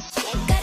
Chica